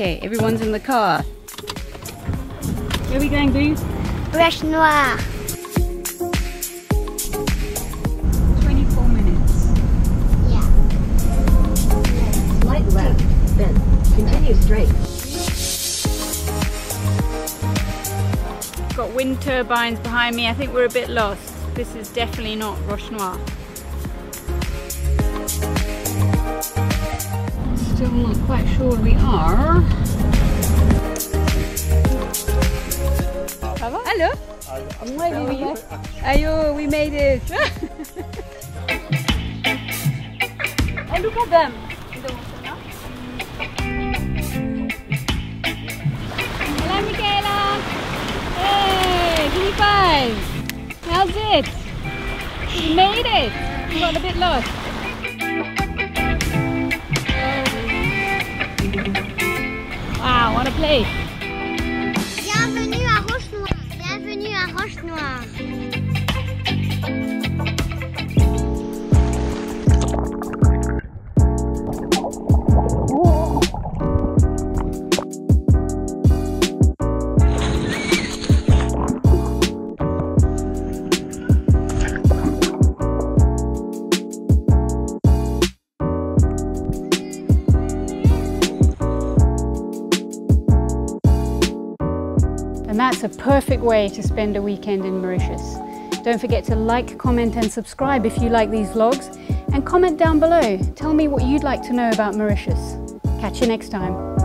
Okay, everyone's in the car. Where are we going, Boo? Roches Noires. 24 minutes. Yeah. Slight left, then continue straight. Got wind turbines behind me. I think we're a bit lost. This is definitely not Roches Noires. Still not quite sure where we are. Ça va? Hello? Ouais, oui, oui. Ayo, we made it. and oh, look at them. Hello, Michaela. Hey, give me five. How's it? You made it. You got a bit lost. Bienvenue à Roche Noire. Bienvenue à Roche Noire. That's a perfect way to spend a weekend in Mauritius. Don't forget to like, comment and subscribe if you like these vlogs and comment down below. Tell me what you'd like to know about Mauritius. Catch you next time.